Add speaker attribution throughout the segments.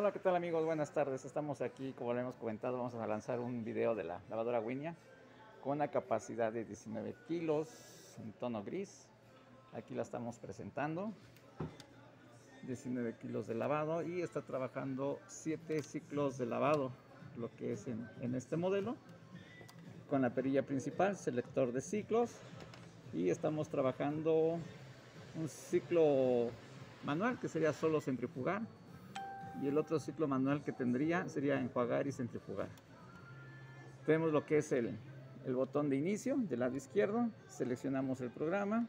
Speaker 1: Hola, ¿qué tal amigos? Buenas tardes. Estamos aquí, como le hemos comentado, vamos a lanzar un video de la lavadora Winia con una capacidad de 19 kilos en tono gris. Aquí la estamos presentando. 19 kilos de lavado y está trabajando 7 ciclos de lavado, lo que es en, en este modelo. Con la perilla principal, selector de ciclos y estamos trabajando un ciclo manual que sería solo centrifugar y el otro ciclo manual que tendría sería enjuagar y centrifugar. Tenemos lo que es el, botón de inicio del lado izquierdo, seleccionamos el programa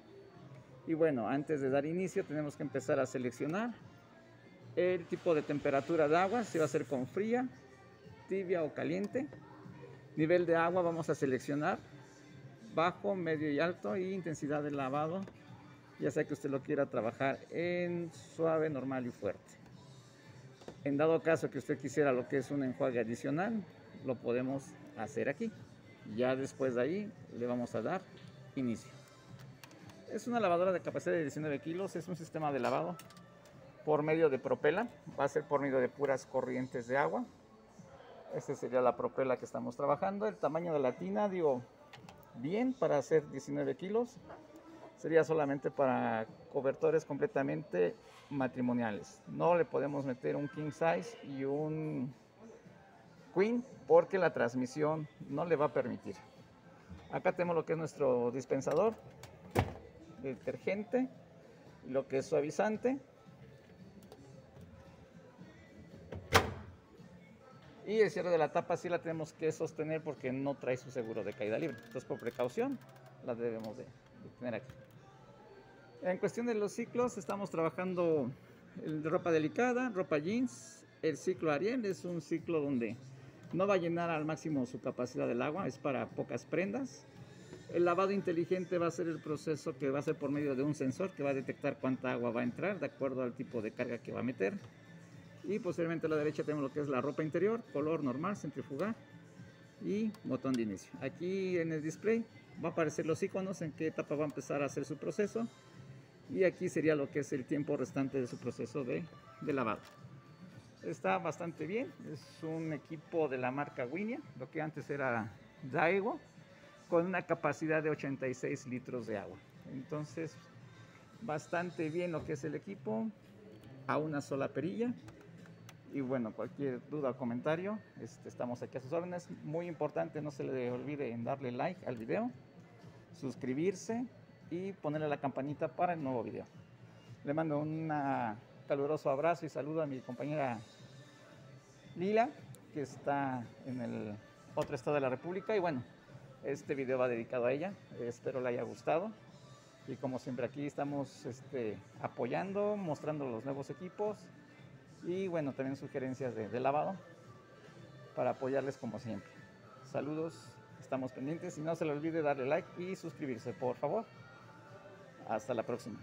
Speaker 1: y bueno, antes de dar inicio tenemos que empezar a seleccionar el tipo de temperatura de agua, si va a ser con fría, tibia o caliente. Nivel de agua vamos a seleccionar bajo, medio y alto y intensidad de lavado, ya sea que usted lo quiera trabajar en suave, normal y fuerte. En dado caso que usted quisiera lo que es un enjuague adicional, lo podemos hacer aquí. Ya después de ahí le vamos a dar inicio. Es una lavadora de capacidad de 19 kilos, es un sistema de lavado por medio de propela, va a ser por medio de puras corrientes de agua. Esta sería la propela que estamos trabajando. El tamaño de la tina, digo, bien para hacer 19 kilos. Sería solamente para cobertores completamente matrimoniales. No le podemos meter un king size y un queen porque la transmisión no le va a permitir. Acá tenemos lo que es nuestro dispensador, detergente, lo que es suavizante. Y el cierre de la tapa sí la tenemos que sostener porque no trae su seguro de caída libre. Entonces por precaución la debemos de, tener aquí. En cuestión de los ciclos estamos trabajando el ropa delicada, ropa jeans. El ciclo Ariel es un ciclo donde no va a llenar al máximo su capacidad del agua, es para pocas prendas. El lavado inteligente va a ser el proceso que va a ser por medio de un sensor que va a detectar cuánta agua va a entrar de acuerdo al tipo de carga que va a meter. Y posteriormente a la derecha tenemos lo que es la ropa interior, color normal, centrifugar y botón de inicio. Aquí en el display va a aparecer los iconos en qué etapa va a empezar a hacer su proceso. Y aquí sería lo que es el tiempo restante de su proceso de, lavado. Está bastante bien, es un equipo de la marca Winia, lo que antes era Daewoo con una capacidad de 86 litros de agua. Entonces, bastante bien lo que es el equipo, a una sola perilla. Y bueno, cualquier duda o comentario, este, estamos aquí a sus órdenes. Muy importante, no se le olvide en darle like al video, suscribirse y ponerle la campanita para el nuevo video. Le mando un caluroso abrazo y saludo a mi compañera Lila, que está en el otro estado de la República. Y bueno, este video va dedicado a ella, espero le haya gustado. Y como siempre aquí estamos este, apoyando, mostrando los nuevos equipos y bueno, también sugerencias de, de lavado para apoyarles como siempre. Saludos, estamos pendientes y no se le olvide darle like y suscribirse, por favor. Hasta la próxima.